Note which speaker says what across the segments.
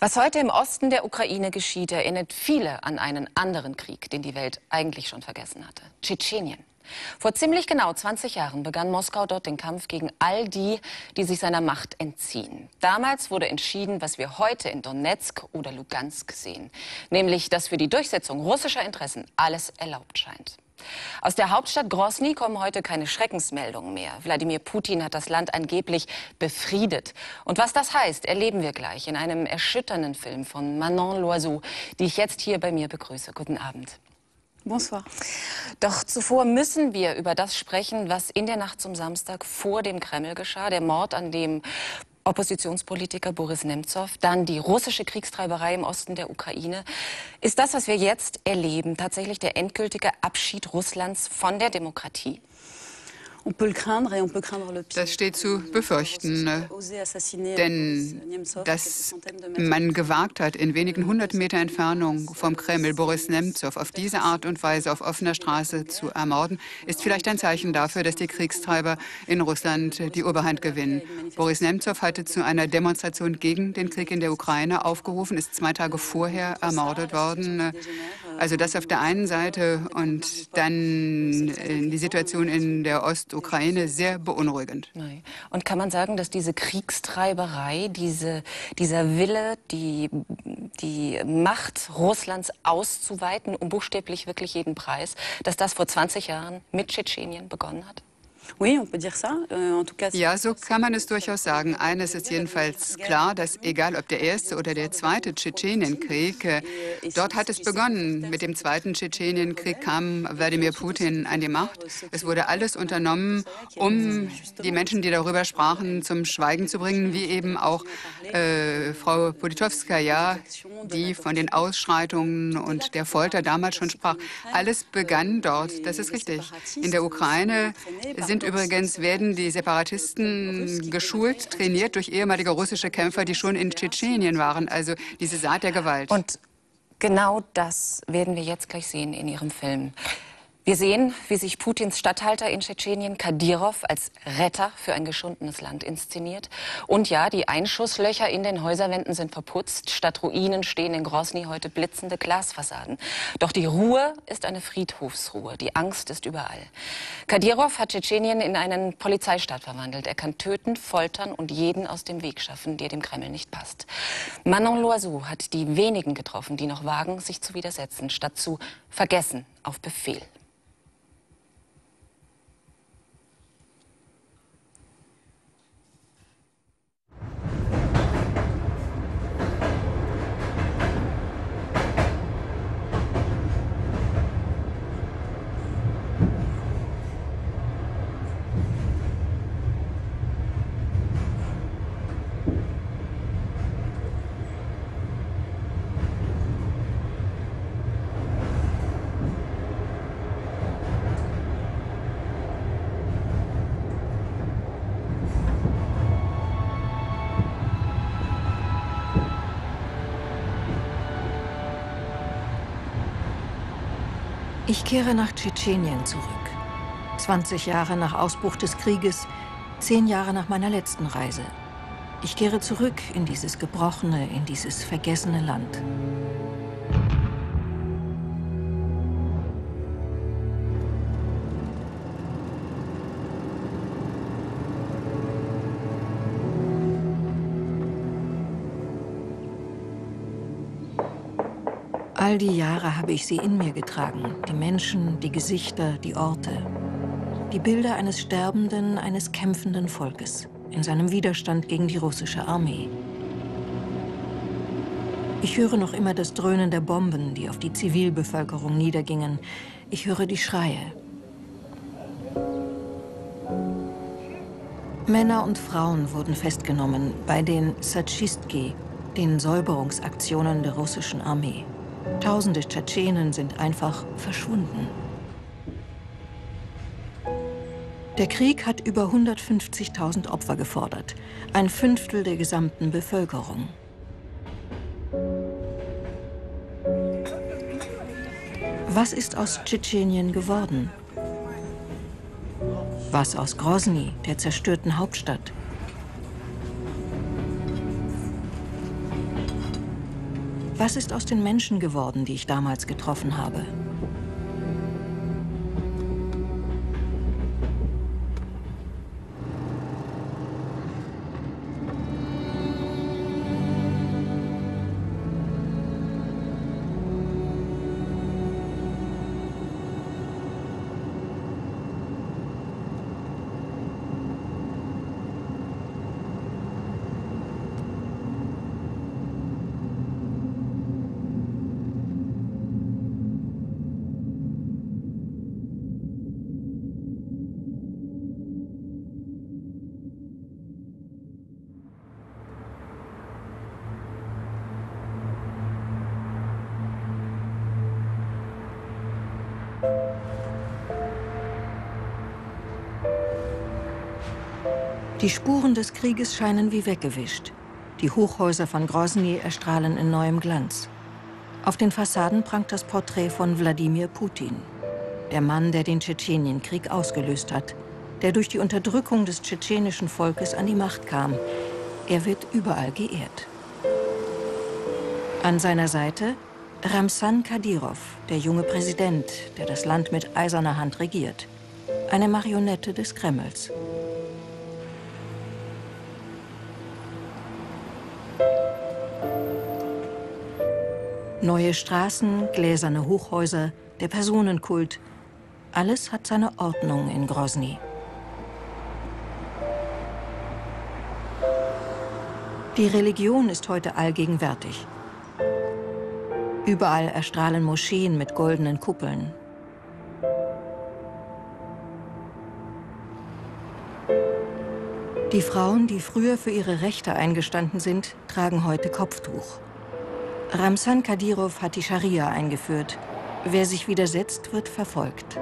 Speaker 1: Was heute im Osten der Ukraine geschieht, erinnert viele an einen anderen Krieg, den die Welt eigentlich schon vergessen hatte. Tschetschenien. Vor ziemlich genau 20 Jahren begann Moskau dort den Kampf gegen all die, die sich seiner Macht entziehen. Damals wurde entschieden, was wir heute in Donetsk oder Lugansk sehen, nämlich, dass für die Durchsetzung russischer Interessen alles erlaubt scheint. Aus der Hauptstadt Grosny kommen heute keine Schreckensmeldungen mehr. Wladimir Putin hat das Land angeblich befriedet. Und was das heißt, erleben wir gleich in einem erschütternden Film von Manon Loiseau, die ich jetzt hier bei mir begrüße. Guten Abend.
Speaker 2: Bonsoir.
Speaker 1: Doch zuvor müssen wir über das sprechen, was in der Nacht zum Samstag vor dem Kreml geschah. Der Mord an dem Oppositionspolitiker Boris Nemtsov, dann die russische Kriegstreiberei im Osten der Ukraine. Ist das, was wir jetzt erleben, tatsächlich der endgültige Abschied Russlands von der Demokratie?
Speaker 3: Das steht zu befürchten, denn dass man gewagt hat, in wenigen hundert Meter Entfernung vom Kreml Boris Nemtsov auf diese Art und Weise auf offener Straße zu ermorden, ist vielleicht ein Zeichen dafür, dass die Kriegstreiber in Russland die Oberhand gewinnen. Boris Nemtsov hatte zu einer Demonstration gegen den Krieg in der Ukraine aufgerufen, ist zwei Tage vorher ermordet worden. Also das auf der einen Seite und dann die Situation in der Ostukraine sehr beunruhigend.
Speaker 1: Und kann man sagen, dass diese Kriegstreiberei, diese, dieser Wille, die, die Macht Russlands auszuweiten, um buchstäblich wirklich jeden Preis, dass das vor 20 Jahren mit Tschetschenien begonnen hat?
Speaker 3: Euh, ja, so kann man es durchaus sagen. Eines ist jedenfalls klar, dass egal ob der erste oder der zweite Tschetschenienkrieg, äh, dort hat es begonnen. Mit dem zweiten Tschetschenienkrieg kam Wladimir Putin an die Macht. Es wurde alles unternommen, um die Menschen, die darüber sprachen, zum Schweigen zu bringen, wie eben auch äh, Frau Politowskaja, die von den Ausschreitungen und der Folter damals schon sprach. Alles begann dort, das ist richtig. In der Ukraine sind sind übrigens, werden die Separatisten geschult, trainiert durch ehemalige russische Kämpfer, die schon in Tschetschenien waren. Also diese Saat der Gewalt.
Speaker 1: Und genau das werden wir jetzt gleich sehen in Ihrem Film. Wir sehen, wie sich Putins Statthalter in Tschetschenien, Kadyrov, als Retter für ein geschundenes Land inszeniert. Und ja, die Einschusslöcher in den Häuserwänden sind verputzt. Statt Ruinen stehen in Grosny heute blitzende Glasfassaden. Doch die Ruhe ist eine Friedhofsruhe. Die Angst ist überall. Kadyrov hat Tschetschenien in einen Polizeistaat verwandelt. Er kann töten, foltern und jeden aus dem Weg schaffen, der dem Kreml nicht passt. Manon Loiseau hat die wenigen getroffen, die noch wagen, sich zu widersetzen, statt zu vergessen auf Befehl.
Speaker 4: Ich kehre nach Tschetschenien zurück. 20 Jahre nach Ausbruch des Krieges, zehn Jahre nach meiner letzten Reise. Ich kehre zurück in dieses gebrochene, in dieses vergessene Land. All die Jahre habe ich sie in mir getragen. Die Menschen, die Gesichter, die Orte. Die Bilder eines sterbenden, eines kämpfenden Volkes in seinem Widerstand gegen die russische Armee. Ich höre noch immer das Dröhnen der Bomben, die auf die Zivilbevölkerung niedergingen. Ich höre die Schreie. Männer und Frauen wurden festgenommen bei den Satschistki, den Säuberungsaktionen der russischen Armee. Tausende Tschetschenen sind einfach verschwunden. Der Krieg hat über 150.000 Opfer gefordert, ein Fünftel der gesamten Bevölkerung. Was ist aus Tschetschenien geworden? Was aus Grosny, der zerstörten Hauptstadt? Was ist aus den Menschen geworden, die ich damals getroffen habe? Die Spuren des Krieges scheinen wie weggewischt. Die Hochhäuser von Grozny erstrahlen in neuem Glanz. Auf den Fassaden prangt das Porträt von Wladimir Putin. Der Mann, der den Tschetschenienkrieg ausgelöst hat, der durch die Unterdrückung des tschetschenischen Volkes an die Macht kam. Er wird überall geehrt. An seiner Seite Ramsan Kadyrov, der junge Präsident, der das Land mit eiserner Hand regiert. Eine Marionette des Kremls. Neue Straßen, gläserne Hochhäuser, der Personenkult. Alles hat seine Ordnung in Grozny. Die Religion ist heute allgegenwärtig. Überall erstrahlen Moscheen mit goldenen Kuppeln. Die Frauen, die früher für ihre Rechte eingestanden sind, tragen heute Kopftuch. Ramsan Kadyrov hat die Scharia eingeführt. Wer sich widersetzt, wird verfolgt.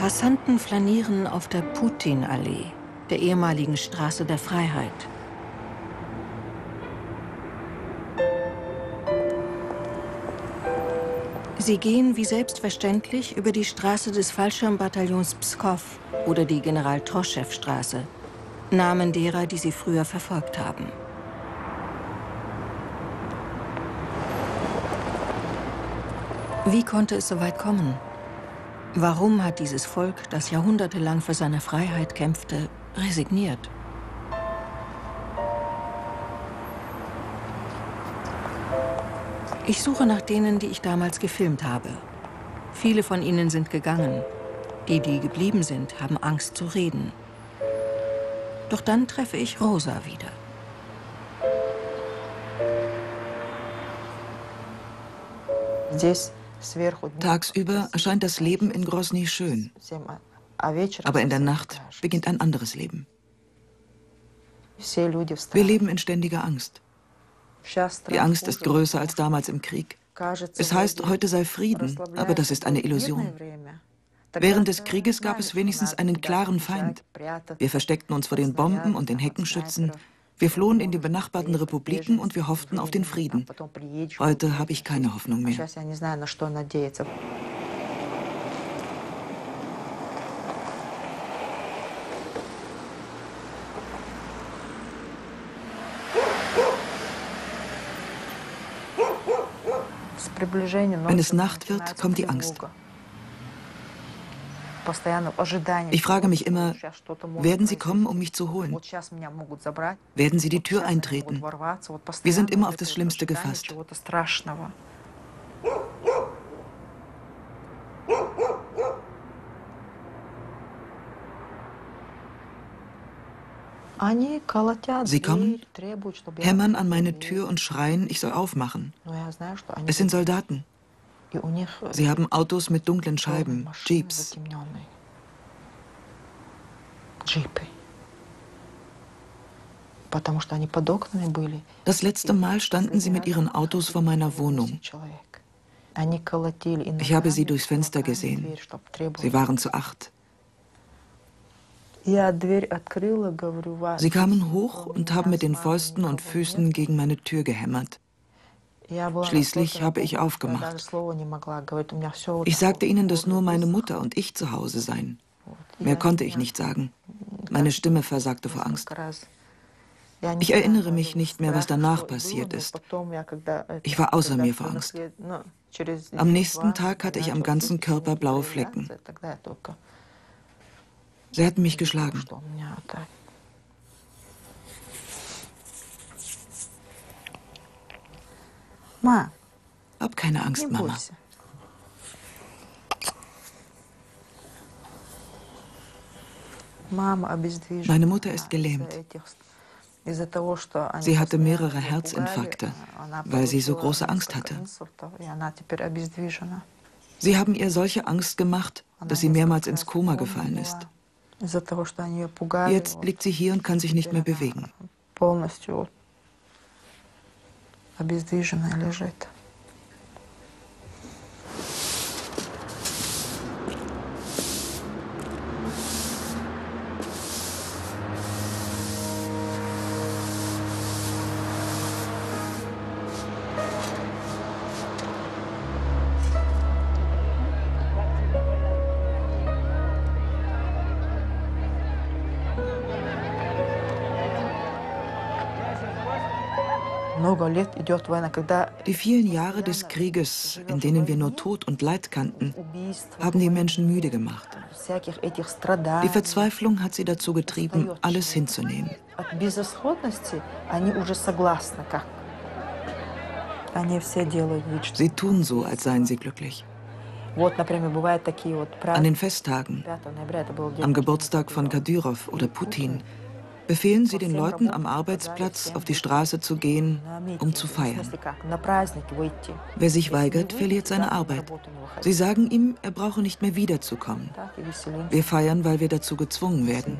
Speaker 4: Passanten flanieren auf der Putin-Allee, der ehemaligen Straße der Freiheit. Sie gehen wie selbstverständlich über die Straße des Fallschirmbataillons Pskov oder die General-Troschew-Straße, Namen derer, die sie früher verfolgt haben. Wie konnte es so weit kommen? Warum hat dieses Volk, das jahrhundertelang für seine Freiheit kämpfte, resigniert? Ich suche nach denen, die ich damals gefilmt habe. Viele von ihnen sind gegangen. Die, die geblieben sind, haben Angst zu reden. Doch dann treffe ich Rosa wieder.
Speaker 2: Tagsüber erscheint das Leben in Grosny schön. Aber in der Nacht beginnt ein anderes Leben. Wir leben in ständiger Angst. Die Angst ist größer als damals im Krieg. Es heißt, heute sei Frieden, aber das ist eine Illusion. Während des Krieges gab es wenigstens einen klaren Feind. Wir versteckten uns vor den Bomben und den Heckenschützen. Wir flohen in die benachbarten Republiken und wir hofften auf den Frieden. Heute habe ich keine Hoffnung mehr. Wenn es Nacht wird, kommt die Angst. Ich frage mich immer, werden sie kommen, um mich zu holen? Werden sie die Tür eintreten? Wir sind immer auf das Schlimmste gefasst. Sie kommen, hämmern an meine Tür und schreien, ich soll aufmachen. Es sind Soldaten. Sie haben Autos mit dunklen Scheiben, Jeeps. Das letzte Mal standen sie mit ihren Autos vor meiner Wohnung. Ich habe sie durchs Fenster gesehen. Sie waren zu acht. Sie kamen hoch und haben mit den Fäusten und Füßen gegen meine Tür gehämmert. Schließlich habe ich aufgemacht. Ich sagte ihnen, dass nur meine Mutter und ich zu Hause seien. Mehr konnte ich nicht sagen. Meine Stimme versagte vor Angst. Ich erinnere mich nicht mehr, was danach passiert ist. Ich war außer mir vor Angst. Am nächsten Tag hatte ich am ganzen Körper blaue Flecken. Sie hatten mich geschlagen. Hab keine Angst, Mama. Meine Mutter ist gelähmt. Sie hatte mehrere Herzinfarkte, weil sie so große Angst hatte. Sie haben ihr solche Angst gemacht, dass sie mehrmals ins Koma gefallen ist. Jetzt liegt sie hier und kann sich nicht mehr bewegen. Обездвиженная лежит. Die vielen Jahre des Krieges, in denen wir nur Tod und Leid kannten, haben die Menschen müde gemacht. Die Verzweiflung hat sie dazu getrieben, alles hinzunehmen. Sie tun so, als seien sie glücklich. An den Festtagen, am Geburtstag von Kadyrov oder Putin, befehlen sie den Leuten am Arbeitsplatz, auf die Straße zu gehen, um zu feiern. Wer sich weigert, verliert seine Arbeit. Sie sagen ihm, er brauche nicht mehr wiederzukommen. Wir feiern, weil wir dazu gezwungen werden.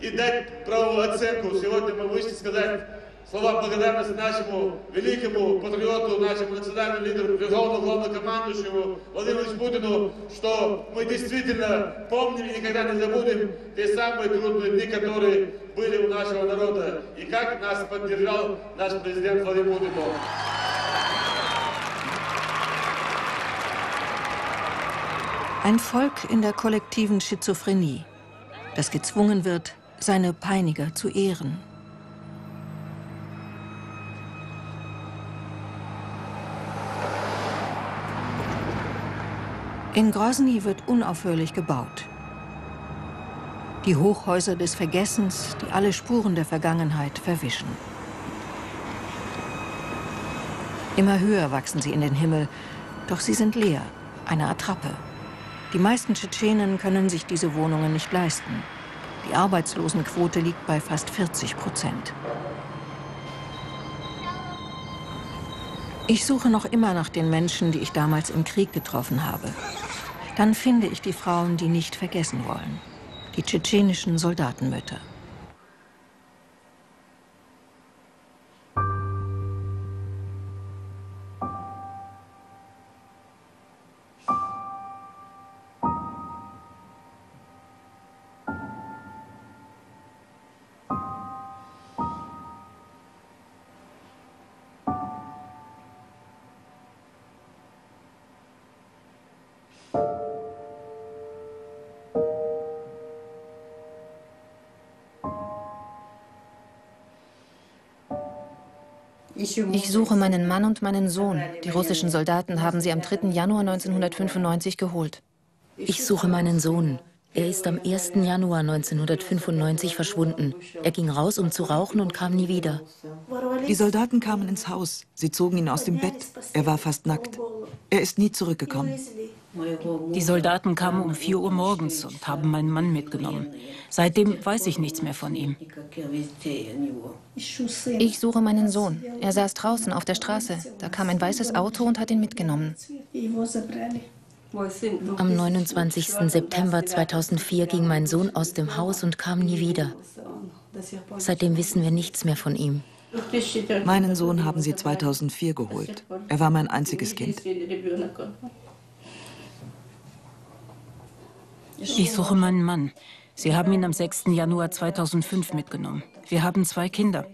Speaker 5: И дать правовую оценку. Сегодня мы вышли сказать слова благодарности нашему великому патриоту, нашему национальному лидеру, верховному главнокомандующему Владимиру Путину, что мы действительно помним и никогда не забудем те самые трудные дни, которые были у нашего народа, и как нас поддержал наш президент Владимир Путин.
Speaker 4: Ein Volk in der kollektiven Schizophrenie, das gezwungen wird, seine Peiniger zu ehren. In Grozny wird unaufhörlich gebaut. Die Hochhäuser des Vergessens, die alle Spuren der Vergangenheit verwischen. Immer höher wachsen sie in den Himmel, doch sie sind leer, eine Attrappe. Die meisten Tschetschenen können sich diese Wohnungen nicht leisten. Die Arbeitslosenquote liegt bei fast 40 Prozent. Ich suche noch immer nach den Menschen, die ich damals im Krieg getroffen habe. Dann finde ich die Frauen, die nicht vergessen wollen. Die tschetschenischen Soldatenmütter.
Speaker 6: Ich suche meinen Mann und meinen Sohn. Die russischen Soldaten haben sie am 3. Januar 1995 geholt.
Speaker 7: Ich suche meinen Sohn. Er ist am 1. Januar 1995 verschwunden. Er ging raus, um zu rauchen und kam nie wieder.
Speaker 2: Die Soldaten kamen ins Haus. Sie zogen ihn aus dem Bett. Er war fast nackt. Er ist nie zurückgekommen.
Speaker 8: Die Soldaten kamen um 4 Uhr morgens und haben meinen Mann mitgenommen. Seitdem weiß ich nichts mehr von ihm.
Speaker 6: Ich suche meinen Sohn. Er saß draußen auf der Straße. Da kam ein weißes Auto und hat ihn mitgenommen.
Speaker 7: Am 29. September 2004 ging mein Sohn aus dem Haus und kam nie wieder. Seitdem wissen wir nichts mehr von ihm.
Speaker 2: Meinen Sohn haben sie 2004 geholt. Er war mein einziges Kind.
Speaker 8: Ich suche meinen Mann. Sie haben ihn am 6. Januar 2005 mitgenommen. Wir haben zwei Kinder.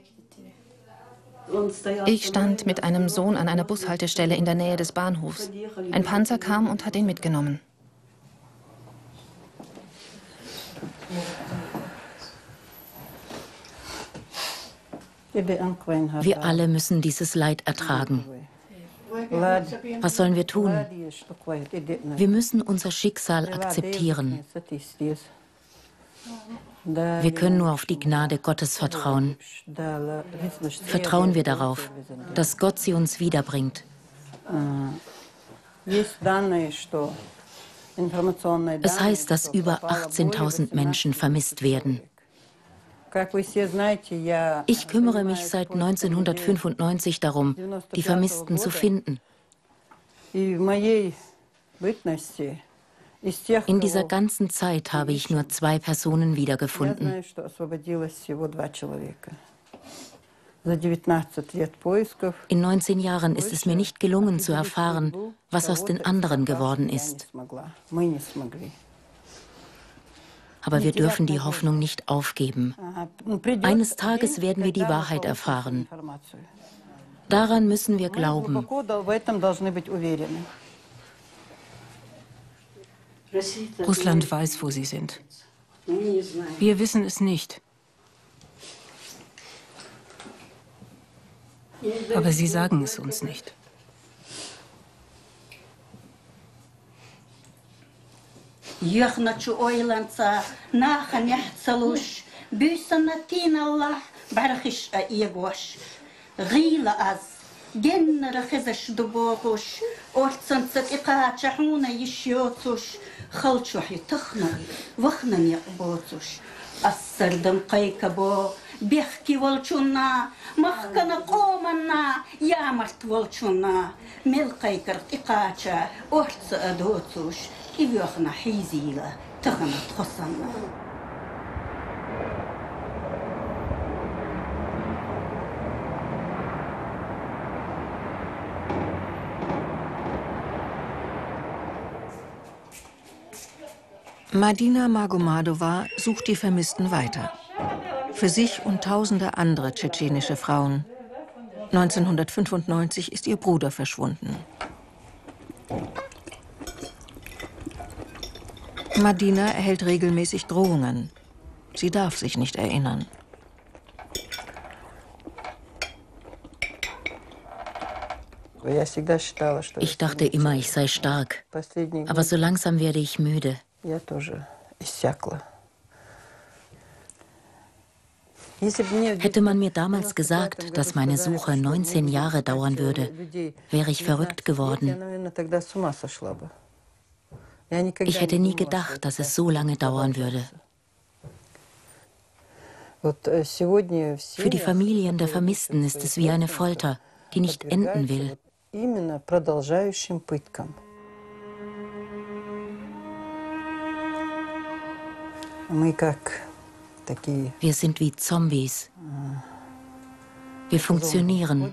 Speaker 6: Ich stand mit einem Sohn an einer Bushaltestelle in der Nähe des Bahnhofs. Ein Panzer kam und hat ihn mitgenommen.
Speaker 7: Wir alle müssen dieses Leid ertragen. Was sollen wir tun? Wir müssen unser Schicksal akzeptieren. Wir können nur auf die Gnade Gottes vertrauen. Vertrauen wir darauf, dass Gott sie uns wiederbringt. Es heißt, dass über 18.000 Menschen vermisst werden. Ich kümmere mich seit 1995 darum, die Vermissten zu finden. In dieser ganzen Zeit habe ich nur zwei Personen wiedergefunden. In 19 Jahren ist es mir nicht gelungen zu erfahren, was aus den anderen geworden ist. Aber wir dürfen die Hoffnung nicht aufgeben. Eines Tages werden wir die Wahrheit erfahren. Daran müssen wir glauben.
Speaker 8: Russland weiß, wo sie sind. Wir wissen es nicht. Aber sie sagen es uns nicht.
Speaker 9: يخنتش اويلانسا ناخن يحصلوش بيسنتين الله بعرخش ايغوش غيلا از جن رخزش دبوغوش أرسنت إقاعة حونا يشيوتوش خلشو حي تخنوي وخنا يقبوتوش السردم قيكبو بيحكي والشونا مخكنا قومنا يا مرت والشونا مل قيكر إقاعة أرس أدوتوش Gewürchner Heisiger, Töchner Trossaner.
Speaker 4: Madina Magomadova sucht die Vermissten weiter. Für sich und tausende andere tschetschenische Frauen. 1995 ist ihr Bruder verschwunden. Madina erhält regelmäßig Drohungen. Sie darf sich nicht erinnern.
Speaker 7: Ich dachte immer, ich sei stark. Aber so langsam werde ich müde. Hätte man mir damals gesagt, dass meine Suche 19 Jahre dauern würde, wäre ich verrückt geworden. Ich hätte nie gedacht, dass es so lange dauern würde. Für die Familien der Vermissten ist es wie eine Folter, die nicht enden will. Wir sind wie Zombies. Wir funktionieren.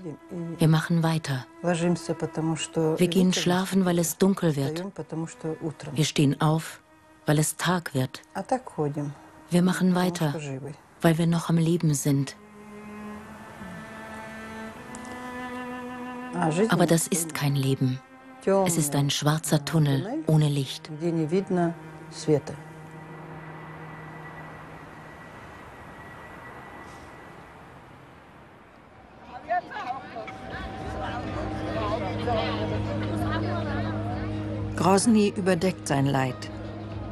Speaker 7: Wir machen weiter. Wir gehen schlafen, weil es dunkel wird. Wir stehen auf, weil es Tag wird. Wir machen weiter, weil wir noch am Leben sind. Aber das ist kein Leben. Es ist ein schwarzer Tunnel ohne Licht.
Speaker 4: Grozny überdeckt sein Leid.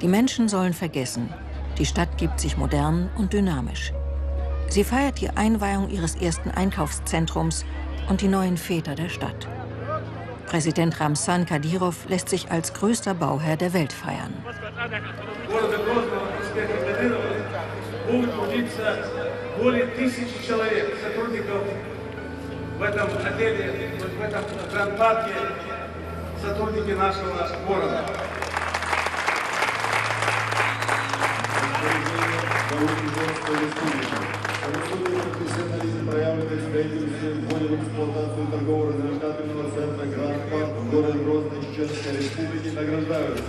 Speaker 4: Die Menschen sollen vergessen. Die Stadt gibt sich modern und dynamisch. Sie feiert die Einweihung ihres ersten Einkaufszentrums und die neuen Väter der Stadt. Präsident Ramsan Kadyrov lässt sich als größter Bauherr der Welt feiern. Сотрудники нашего города. профессионализм, проявленный в эксплуатацию торгово-развлекательного центра Гранд Парк в городе Грозный Чеченской Республики награждаются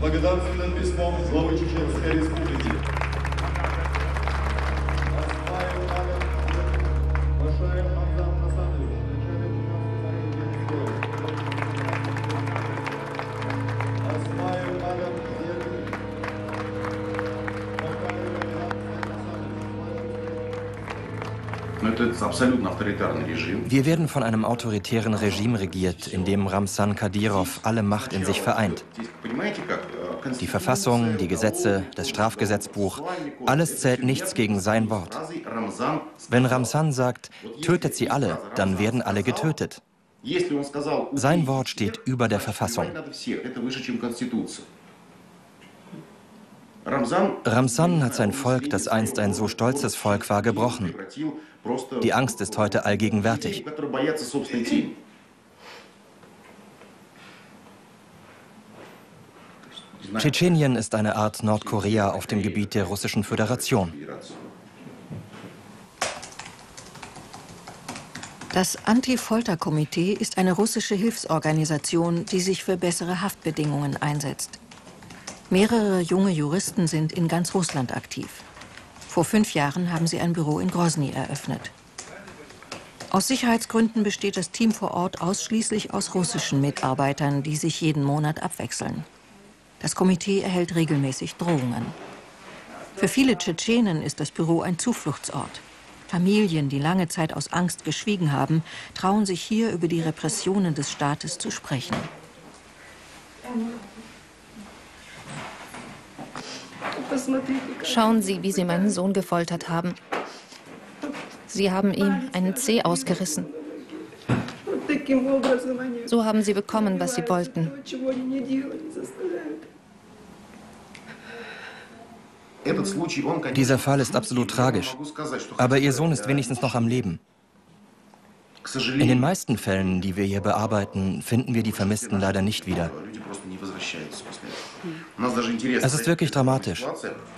Speaker 4: благодарственным письмом главы Чеченской Республики.
Speaker 10: Wir werden von einem autoritären Regime regiert, in dem Ramsan Kadyrov alle Macht in sich vereint. Die Verfassung, die Gesetze, das Strafgesetzbuch, alles zählt nichts gegen sein Wort. Wenn Ramsan sagt, tötet sie alle, dann werden alle getötet. Sein Wort steht über der Verfassung. Ramsan hat sein Volk, das einst ein so stolzes Volk war, gebrochen. Die Angst ist heute allgegenwärtig. Tschetschenien ist eine Art Nordkorea auf dem Gebiet der Russischen Föderation.
Speaker 4: Das Anti-Folter-Komitee ist eine russische Hilfsorganisation, die sich für bessere Haftbedingungen einsetzt. Mehrere junge Juristen sind in ganz Russland aktiv. Vor fünf Jahren haben sie ein Büro in Grozny eröffnet. Aus Sicherheitsgründen besteht das Team vor Ort ausschließlich aus russischen Mitarbeitern, die sich jeden Monat abwechseln. Das Komitee erhält regelmäßig Drohungen. Für viele Tschetschenen ist das Büro ein Zufluchtsort. Familien, die lange Zeit aus Angst geschwiegen haben, trauen sich hier über die Repressionen des Staates zu sprechen.
Speaker 6: Schauen Sie, wie Sie meinen Sohn gefoltert haben. Sie haben ihm einen Zeh ausgerissen. So haben Sie bekommen, was Sie wollten.
Speaker 10: Dieser Fall ist absolut tragisch. Aber Ihr Sohn ist wenigstens noch am Leben. In den meisten Fällen, die wir hier bearbeiten, finden wir die Vermissten leider nicht wieder. Es ist wirklich dramatisch.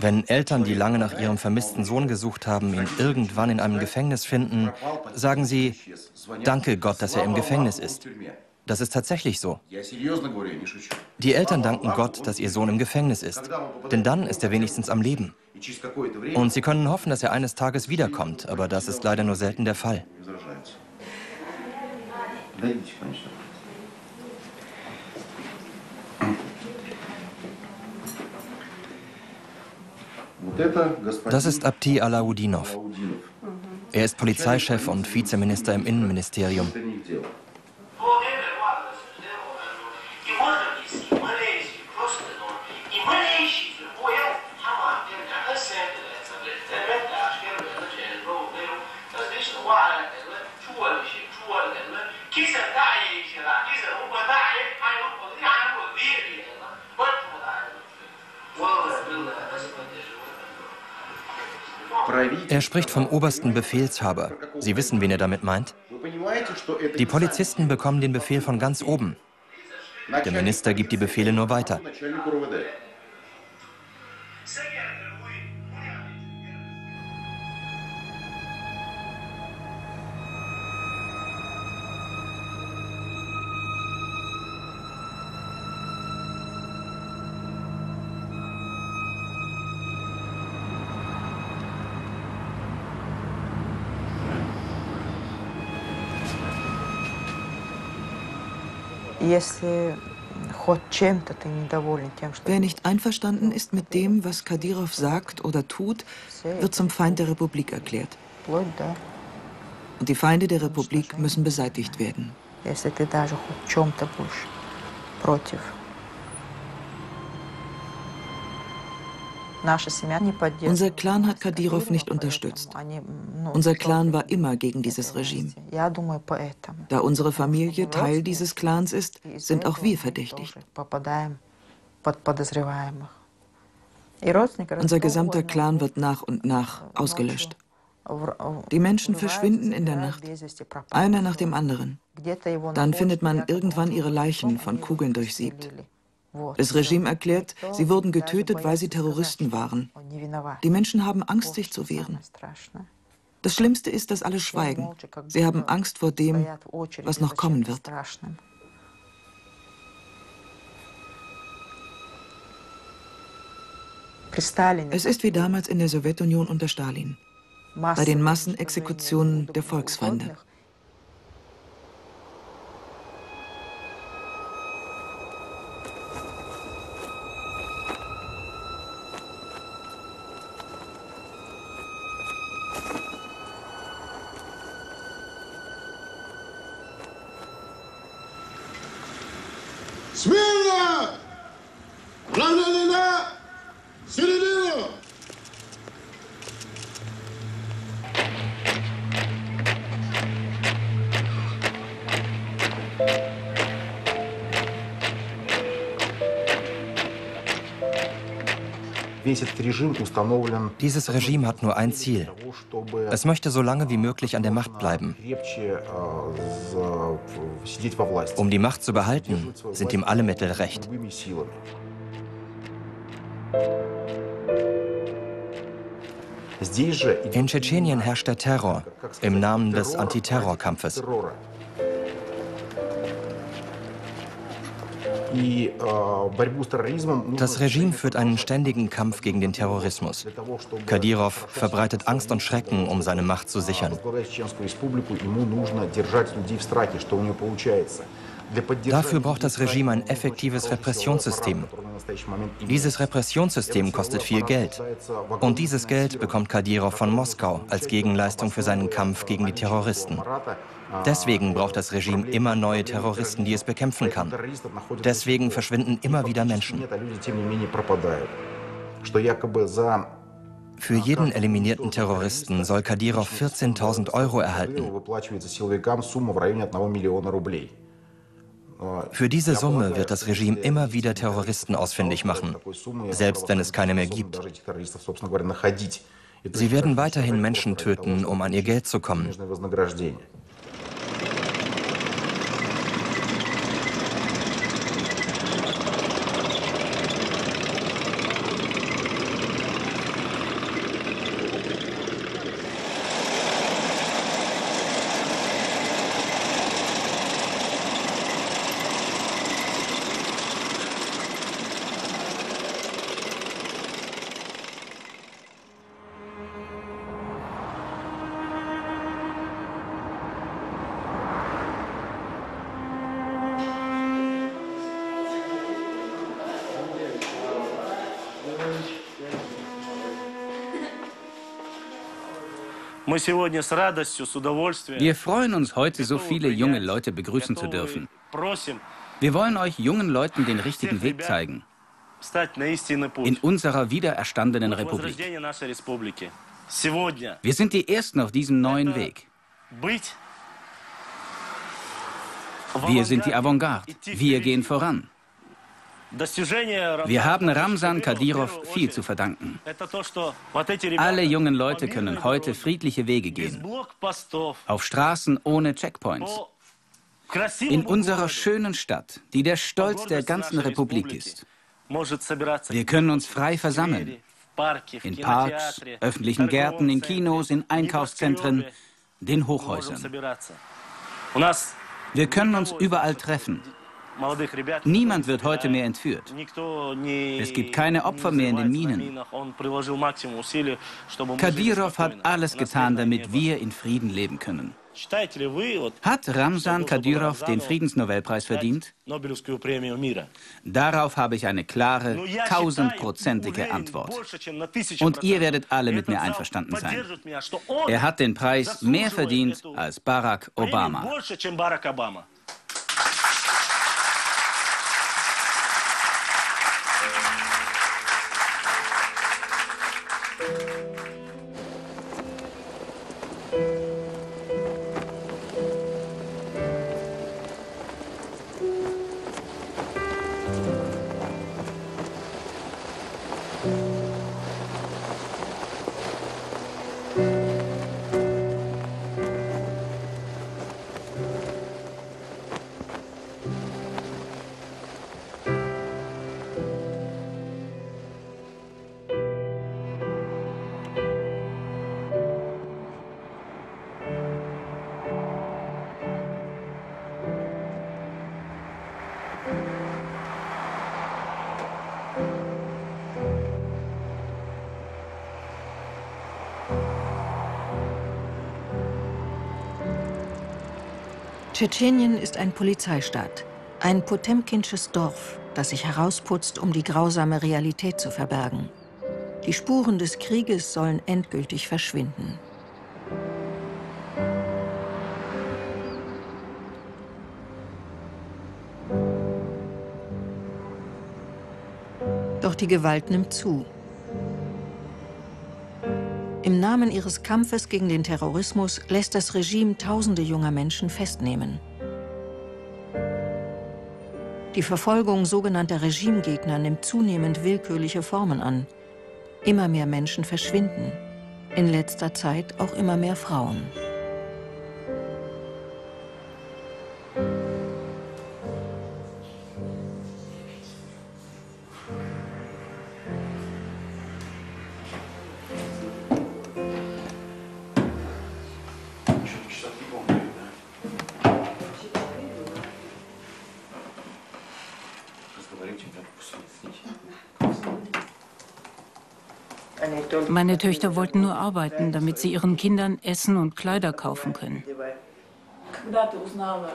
Speaker 10: Wenn Eltern, die lange nach ihrem vermissten Sohn gesucht haben, ihn irgendwann in einem Gefängnis finden, sagen sie, danke Gott, dass er im Gefängnis ist. Das ist tatsächlich so. Die Eltern danken Gott, dass ihr Sohn im Gefängnis ist. Denn dann ist er wenigstens am Leben. Und sie können hoffen, dass er eines Tages wiederkommt, aber das ist leider nur selten der Fall. Das ist Abti Alaudinov. Er ist Polizeichef und Vizeminister im Innenministerium. Er spricht vom obersten Befehlshaber. Sie wissen, wen er damit meint? Die Polizisten bekommen den Befehl von ganz oben. Der Minister gibt die Befehle nur weiter.
Speaker 2: Wer nicht einverstanden ist mit dem, was Kadyrov sagt oder tut, wird zum Feind der Republik erklärt. Und die Feinde der Republik müssen beseitigt werden. Unser Clan hat Kadyrov nicht unterstützt. Unser Clan war immer gegen dieses Regime. Da unsere Familie Teil dieses Clans ist, sind auch wir verdächtigt. Unser gesamter Clan wird nach und nach ausgelöscht. Die Menschen verschwinden in der Nacht, einer nach dem anderen. Dann findet man irgendwann ihre Leichen von Kugeln durchsiebt. Das Regime erklärt, sie wurden getötet, weil sie Terroristen waren. Die Menschen haben Angst, sich zu wehren. Das Schlimmste ist, dass alle schweigen. Sie haben Angst vor dem, was noch kommen wird. Es ist wie damals in der Sowjetunion unter Stalin, bei den Massenexekutionen der Volksfeinde.
Speaker 10: Dieses Regime hat nur ein Ziel. Es möchte so lange wie möglich an der Macht bleiben. Um die Macht zu behalten, sind ihm alle Mittel recht. In Tschetschenien herrscht der Terror im Namen des Antiterrorkampfes. Das Regime führt einen ständigen Kampf gegen den Terrorismus. Kadyrov verbreitet Angst und Schrecken, um seine Macht zu sichern. Dafür braucht das Regime ein effektives Repressionssystem. Dieses Repressionssystem kostet viel Geld. Und dieses Geld bekommt Kadyrov von Moskau als Gegenleistung für seinen Kampf gegen die Terroristen. Deswegen braucht das Regime immer neue Terroristen, die es bekämpfen kann. Deswegen verschwinden immer wieder Menschen. Für jeden eliminierten Terroristen soll Kadyrov 14.000 Euro erhalten. Für diese Summe wird das Regime immer wieder Terroristen ausfindig machen, selbst wenn es keine mehr gibt. Sie werden weiterhin Menschen töten, um an ihr Geld zu kommen.
Speaker 11: Wir freuen uns heute, so viele junge Leute begrüßen zu dürfen. Wir wollen euch jungen Leuten den richtigen Weg zeigen. In unserer wiedererstandenen Republik. Wir sind die Ersten auf diesem neuen Weg. Wir sind die Avantgarde. Wir gehen voran. Wir haben Ramsan Kadyrov viel zu verdanken. Alle jungen Leute können heute friedliche Wege gehen. Auf Straßen ohne Checkpoints. In unserer schönen Stadt, die der Stolz der ganzen Republik ist. Wir können uns frei versammeln. In Parks, öffentlichen Gärten, in Kinos, in Einkaufszentren, den Hochhäusern. Wir können uns überall treffen. Niemand wird heute mehr entführt. Es gibt keine Opfer mehr in den Minen. Kadyrov hat alles getan, damit wir in Frieden leben können. Hat Ramsan Kadyrov den Friedensnobelpreis verdient? Darauf habe ich eine klare, tausendprozentige Antwort. Und ihr werdet alle mit mir einverstanden sein. Er hat den Preis mehr verdient als Barack Obama.
Speaker 4: Tschetschenien ist ein Polizeistaat, ein potemkinsches Dorf, das sich herausputzt, um die grausame Realität zu verbergen. Die Spuren des Krieges sollen endgültig verschwinden. Doch die Gewalt nimmt zu. Im Namen ihres Kampfes gegen den Terrorismus lässt das Regime tausende junger Menschen festnehmen. Die Verfolgung sogenannter Regimegegner nimmt zunehmend willkürliche Formen an. Immer mehr Menschen verschwinden. In letzter Zeit auch immer mehr Frauen.
Speaker 8: Meine Töchter wollten nur arbeiten, damit sie ihren Kindern Essen und Kleider kaufen können.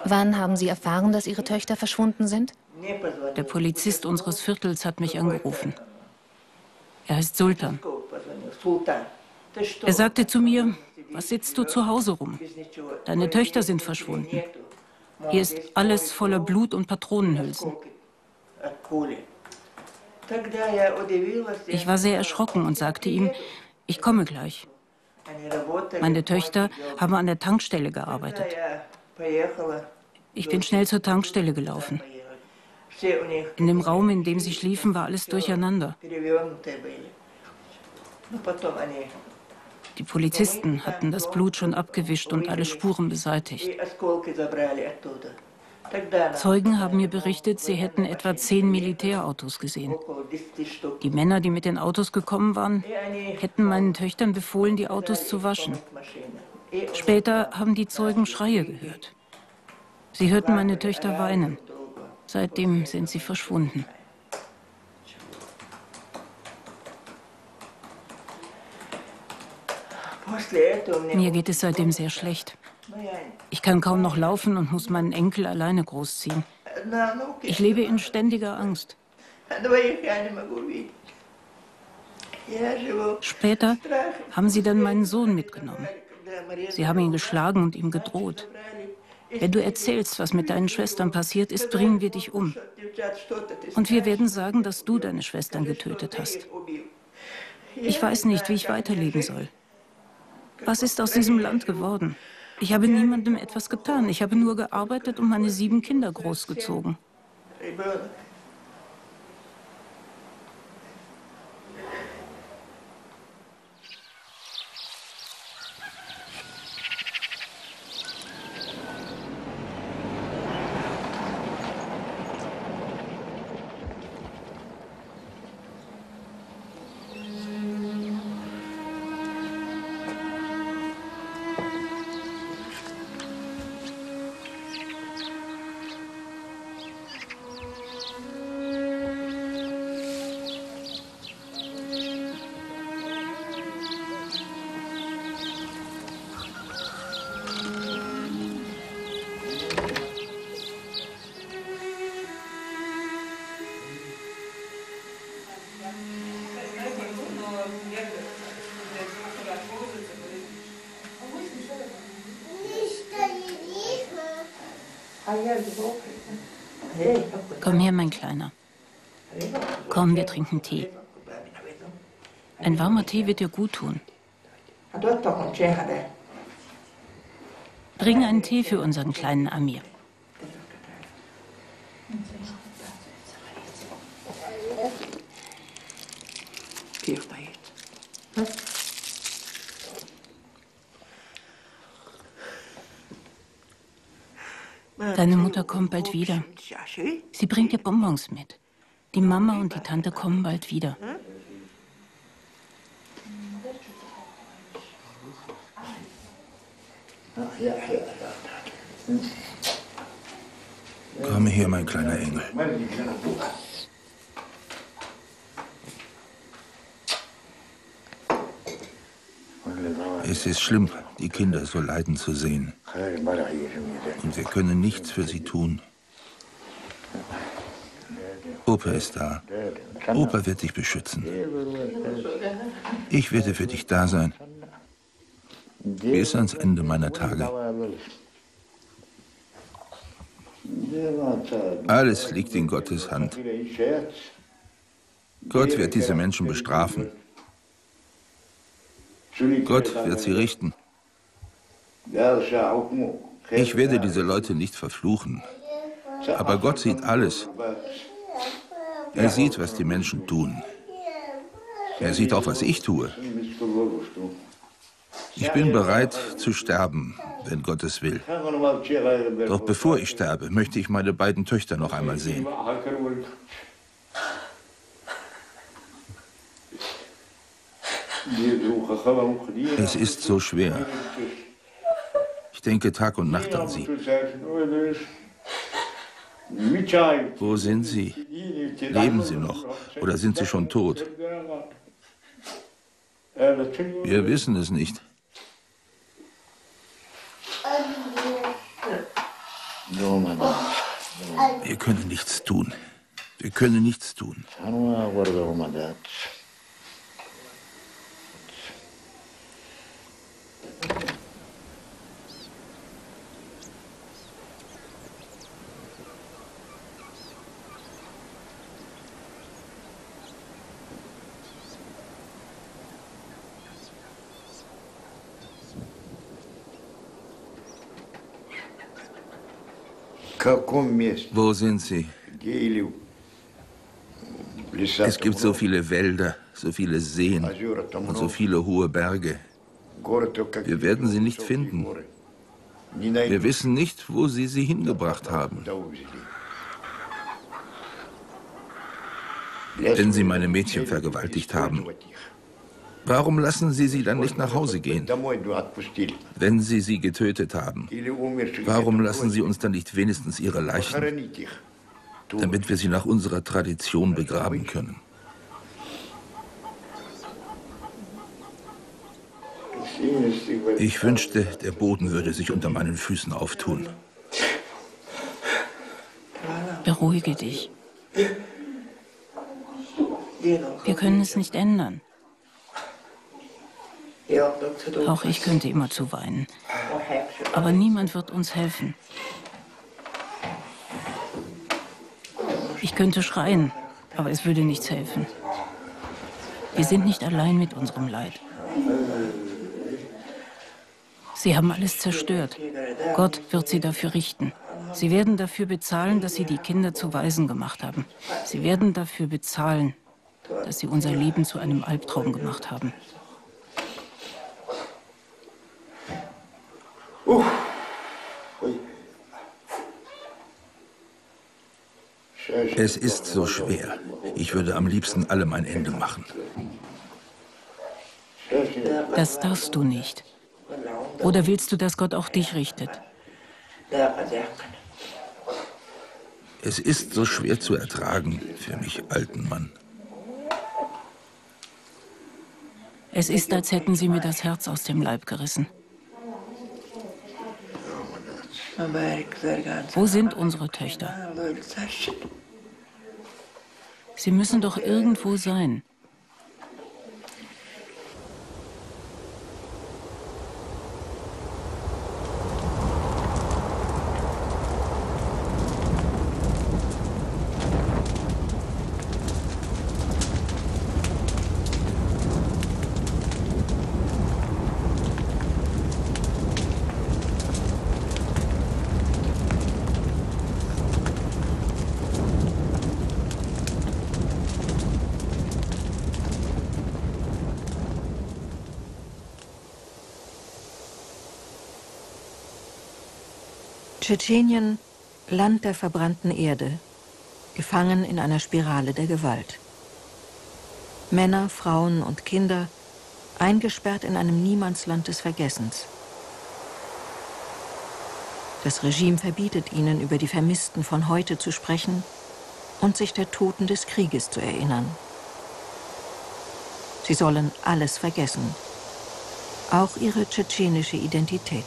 Speaker 6: Wann haben Sie erfahren, dass Ihre Töchter verschwunden sind?
Speaker 8: Der Polizist unseres Viertels hat mich angerufen. Er heißt Sultan. Er sagte zu mir, was sitzt du zu Hause rum? Deine Töchter sind verschwunden. Hier ist alles voller Blut und Patronenhülsen. Ich war sehr erschrocken und sagte ihm, ich komme gleich. Meine Töchter haben an der Tankstelle gearbeitet. Ich bin schnell zur Tankstelle gelaufen. In dem Raum, in dem sie schliefen, war alles durcheinander. Die Polizisten hatten das Blut schon abgewischt und alle Spuren beseitigt. Zeugen haben mir berichtet, sie hätten etwa zehn Militärautos gesehen. Die Männer, die mit den Autos gekommen waren, hätten meinen Töchtern befohlen, die Autos zu waschen. Später haben die Zeugen Schreie gehört. Sie hörten meine Töchter weinen. Seitdem sind sie verschwunden. Mir geht es seitdem sehr schlecht. Ich kann kaum noch laufen und muss meinen Enkel alleine großziehen. Ich lebe in ständiger Angst. Später haben sie dann meinen Sohn mitgenommen. Sie haben ihn geschlagen und ihm gedroht. Wenn du erzählst, was mit deinen Schwestern passiert ist, bringen wir dich um. Und wir werden sagen, dass du deine Schwestern getötet hast. Ich weiß nicht, wie ich weiterleben soll. Was ist aus diesem Land geworden? Ich habe niemandem etwas getan. Ich habe nur gearbeitet und meine sieben Kinder großgezogen. Komm, wir trinken Tee. Ein warmer Tee wird dir gut tun. Bring einen Tee für unseren kleinen Amir. Deine Mutter kommt bald wieder. Sie bringt dir Bonbons mit. Die Mama und die Tante kommen bald wieder.
Speaker 12: Komm her, mein kleiner Engel. Es ist schlimm, die Kinder so leiden zu sehen. Und wir können nichts für sie tun. Opa ist da. Opa wird dich beschützen. Ich werde für dich da sein. Bis ans Ende meiner Tage. Alles liegt in Gottes Hand. Gott wird diese Menschen bestrafen. Gott wird sie richten. Ich werde diese Leute nicht verfluchen. Aber Gott sieht alles. Er sieht, was die Menschen tun. Er sieht auch, was ich tue. Ich bin bereit zu sterben, wenn Gott es will. Doch bevor ich sterbe, möchte ich meine beiden Töchter noch einmal sehen. Es ist so schwer. Ich denke Tag und Nacht an sie. Wo sind sie? Leben sie noch oder sind sie schon tot? Wir wissen es nicht. Wir können nichts tun. Wir können nichts tun. Wo sind sie? Es gibt so viele Wälder, so viele Seen und so viele hohe Berge. Wir werden sie nicht finden. Wir wissen nicht, wo sie sie hingebracht haben. Wenn sie meine Mädchen vergewaltigt haben, Warum lassen Sie sie dann nicht nach Hause gehen? Wenn Sie sie getötet haben, warum lassen Sie uns dann nicht wenigstens ihre Leichen, damit wir sie nach unserer Tradition begraben können? Ich wünschte, der Boden würde sich unter meinen Füßen auftun.
Speaker 8: Beruhige dich. Wir können es nicht ändern. Auch ich könnte immer zu weinen. Aber niemand wird uns helfen. Ich könnte schreien, aber es würde nichts helfen. Wir sind nicht allein mit unserem Leid. Sie haben alles zerstört. Gott wird sie dafür richten. Sie werden dafür bezahlen, dass sie die Kinder zu Waisen gemacht haben. Sie werden dafür bezahlen, dass sie unser Leben zu einem Albtraum gemacht haben.
Speaker 12: Es ist so schwer. Ich würde am liebsten allem ein Ende machen.
Speaker 8: Das darfst du nicht. Oder willst du, dass Gott auch dich richtet?
Speaker 12: Es ist so schwer zu ertragen für mich, alten Mann.
Speaker 8: Es ist, als hätten sie mir das Herz aus dem Leib gerissen. Wo sind unsere Töchter? Sie müssen doch irgendwo sein.
Speaker 4: Tschetschenien, Land der verbrannten Erde, gefangen in einer Spirale der Gewalt. Männer, Frauen und Kinder eingesperrt in einem Niemandsland des Vergessens. Das Regime verbietet ihnen, über die Vermissten von heute zu sprechen und sich der Toten des Krieges zu erinnern. Sie sollen alles vergessen, auch ihre tschetschenische Identität.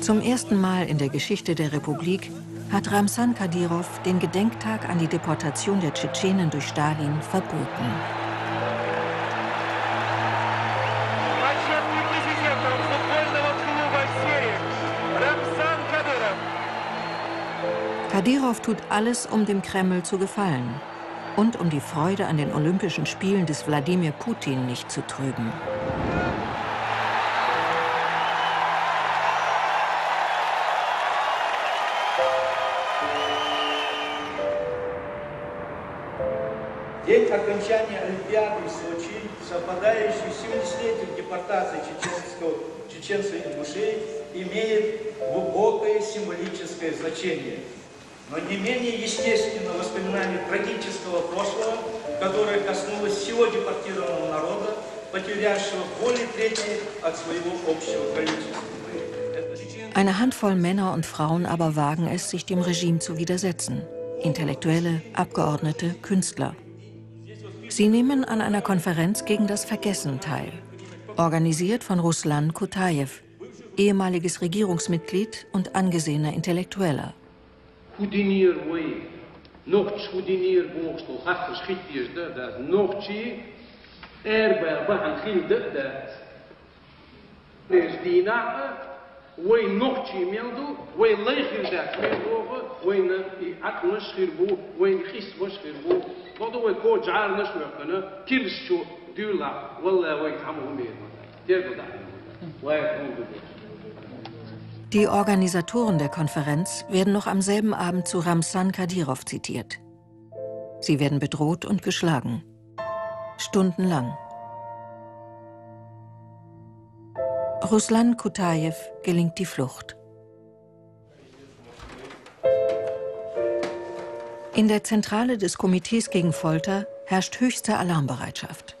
Speaker 4: Zum ersten Mal in der Geschichte der Republik hat Ramsan Kadyrov den Gedenktag an die Deportation der Tschetschenen durch Stalin verboten. Kadyrov tut alles, um dem Kreml zu gefallen und um die Freude an den Olympischen Spielen des Wladimir Putin nicht zu trüben.
Speaker 13: День окончания Олимпиады в Сочи, совпадающий с 70-летием депортации чеченского, чеченцев-ингушей, имеет глубокое символическое значение – но не менее естественно воспоминание трагического прошлого, которое коснулось всего депортированного народа, потерявшего более трети от своего общего количества.
Speaker 4: Eine Handvoll Männer und Frauen aber wagen es, sich dem Regime zu widersetzen. Intellektuelle, Abgeordnete, Künstler. Sie nehmen an einer Konferenz gegen das Vergessen teil, organisiert von Ruslan Kutajew, ehemaliges Regierungsmitglied und angesehener Intellektueller.
Speaker 14: Houdinier way. Nochts houdinier boogst nog afgeschiet is dat dat nochtje. Er bij baan giel dat dat. Dus die naam, wij nochtje meldo, wij leger dat meldogen, wij na die akne schirbo, wij gist was schirbo. Wat doen wij koot jaar nas kunnen, kilscho duurla, wallah wij gaan hoe meer. Derde dag. Wij komen weer.
Speaker 4: Die Organisatoren der Konferenz werden noch am selben Abend zu Ramsan Kadyrov zitiert. Sie werden bedroht und geschlagen. Stundenlang. Ruslan Kutajew gelingt die Flucht. In der Zentrale des Komitees gegen Folter herrscht höchste Alarmbereitschaft.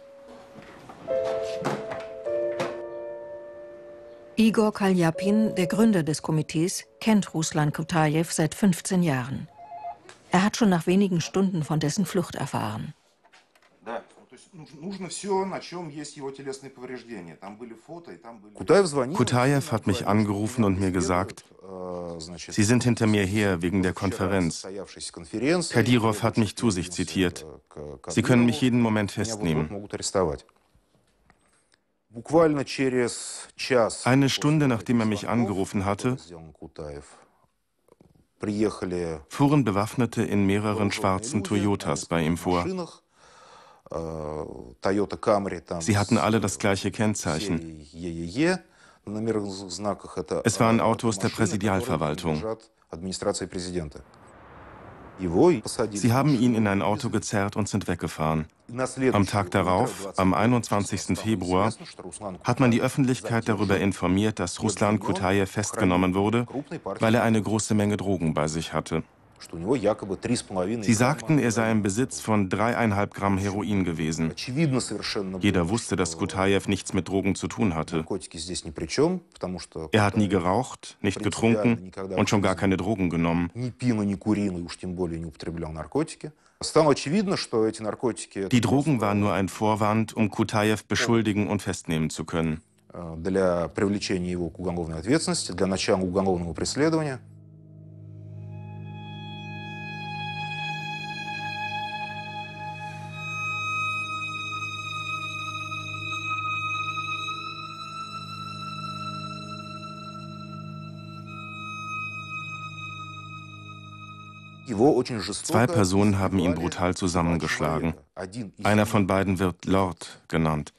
Speaker 4: Igor Kaljapin, der Gründer des Komitees, kennt Ruslan Kutajew seit 15 Jahren. Er hat schon nach wenigen Stunden von dessen Flucht erfahren.
Speaker 15: Kutajew hat mich angerufen und mir gesagt, Sie sind hinter mir her wegen der Konferenz. Kadyrov hat mich zu sich zitiert. Sie können mich jeden Moment festnehmen. Eine Stunde nachdem er mich angerufen hatte, fuhren Bewaffnete in mehreren schwarzen Toyotas bei ihm vor. Sie hatten alle das gleiche Kennzeichen. Es waren Autos der Präsidialverwaltung. Sie haben ihn in ein Auto gezerrt und sind weggefahren. Am Tag darauf, am 21. Februar, hat man die Öffentlichkeit darüber informiert, dass Ruslan Kutajew festgenommen wurde, weil er eine große Menge Drogen bei sich hatte. Sie sagten, er sei im Besitz von dreieinhalb Gramm Heroin gewesen. Jeder wusste, dass Kutajew nichts mit Drogen zu tun hatte. Er hat nie geraucht, nicht getrunken und schon gar keine Drogen genommen. Die Drogen waren nur ein Vorwand, um Kutajew beschuldigen und festnehmen zu können. Для привлечения его к уголовной ответственности, для начала уголовного преследования. Zwei Personen haben ihn brutal zusammengeschlagen. Einer von beiden wird Lord genannt.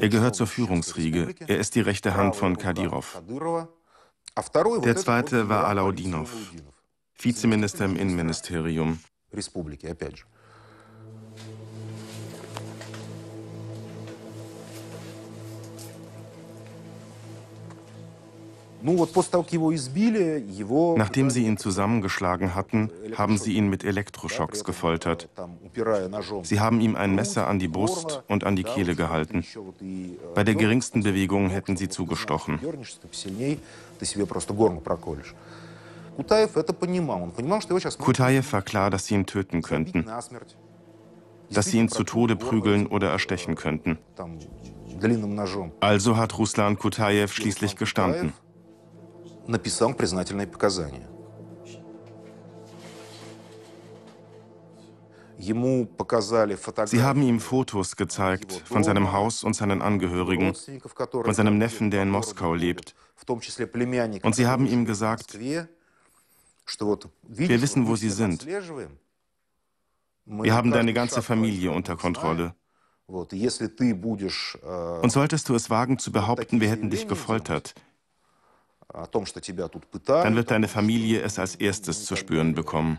Speaker 15: Er gehört zur Führungsriege. Er ist die rechte Hand von Kadyrov. Der zweite war Alaudinov, Vizeminister im Innenministerium. Nachdem sie ihn zusammengeschlagen hatten, haben sie ihn mit Elektroschocks gefoltert. Sie haben ihm ein Messer an die Brust und an die Kehle gehalten. Bei der geringsten Bewegung hätten sie zugestochen. Kutajew war klar, dass sie ihn töten könnten, dass sie ihn zu Tode prügeln oder erstechen könnten. Also hat Ruslan Kutajew schließlich gestanden. Sie haben ihm Fotos gezeigt von seinem Haus und seinen Angehörigen, von seinem Neffen, der in Moskau lebt. Und sie haben ihm gesagt, wir wissen, wo sie sind. Wir haben deine ganze Familie unter Kontrolle. Und solltest du es wagen zu behaupten, wir hätten dich gefoltert, dann wird deine Familie es als erstes zu spüren bekommen.